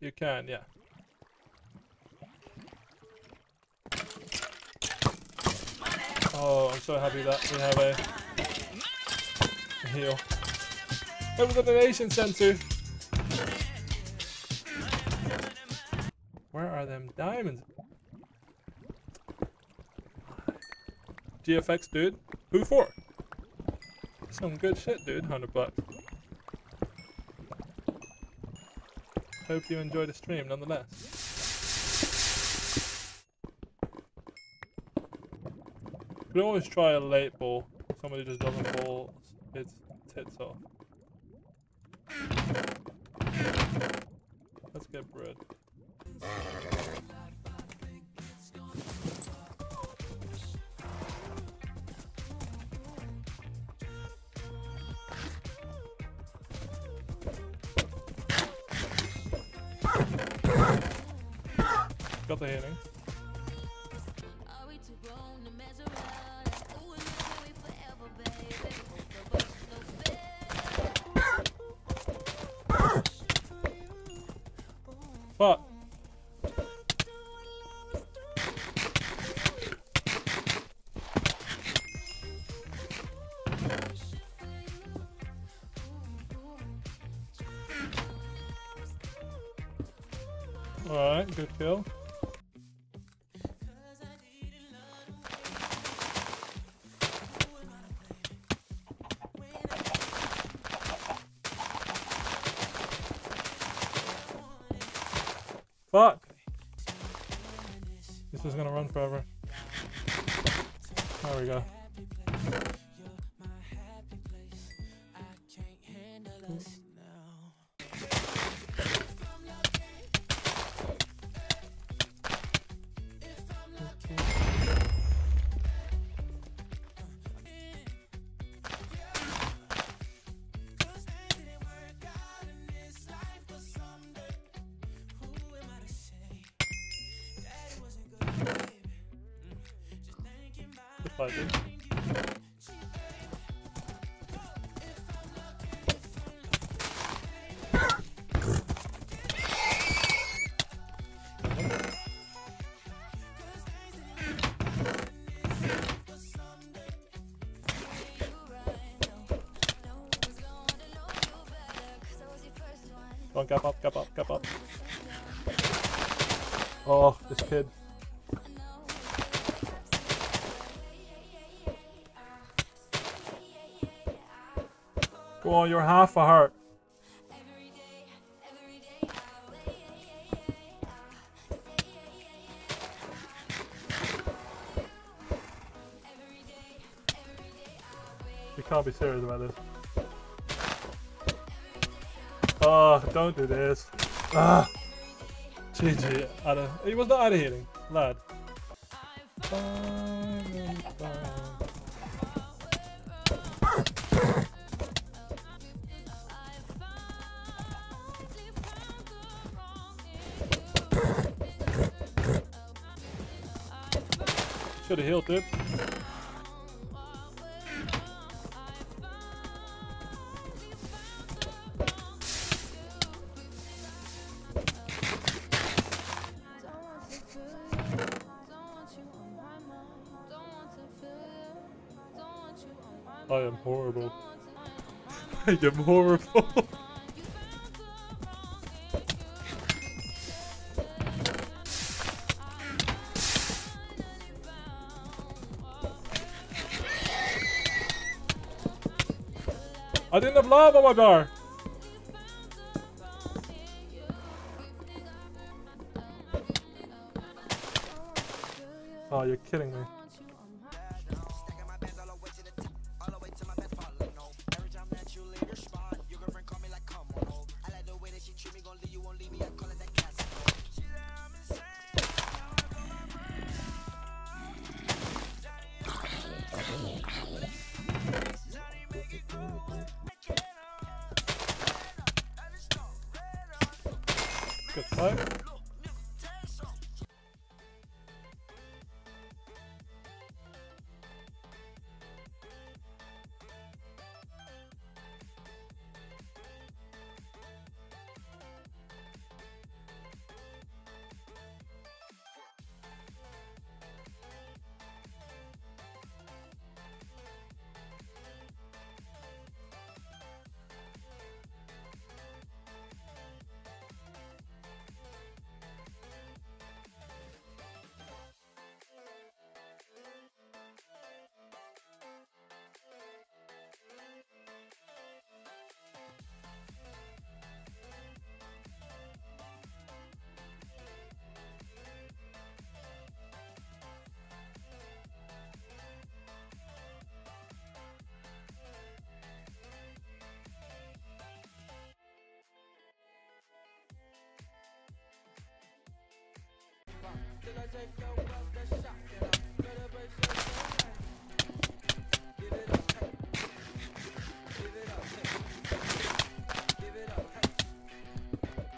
You can, yeah. Oh, I'm so happy that we have a, a heal. It was a donation sent to. Where are them diamonds? GFX, dude. Who for? Some good shit, dude. 100 bucks. Hope you enjoy the stream nonetheless. We always try a late ball. Somebody just doesn't ball its tits off. Let's get bread. Got the healing. Fuck. Alright, good kill. Fuck! This is gonna run forever. There we go. I. Come on, gap up, gap up, gap up. Oh, this kid. Go on, you're half a heart. You can't be serious about this. Oh, don't do this. Ah. GG. He was not out of lad. Fine, Healed it. I am horrible. I am horrible. I didn't have lava on my bar. Oh, you're kidding me. Good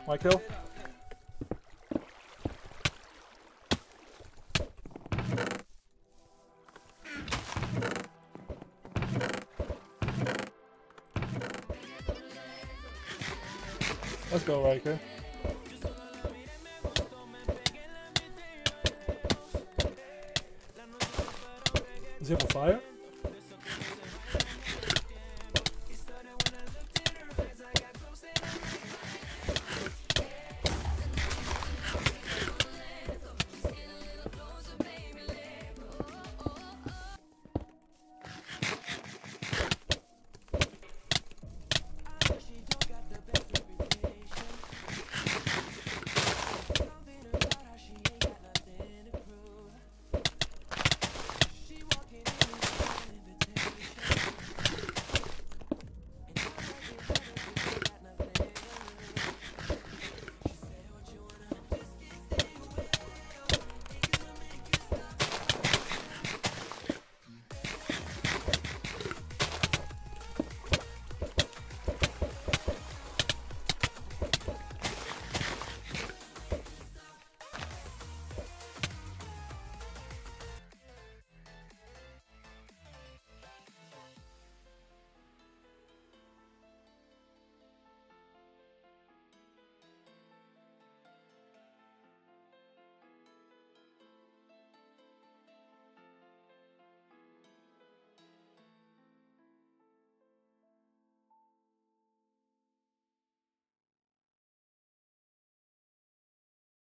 My kill. Let's go, Riker. Is he on fire?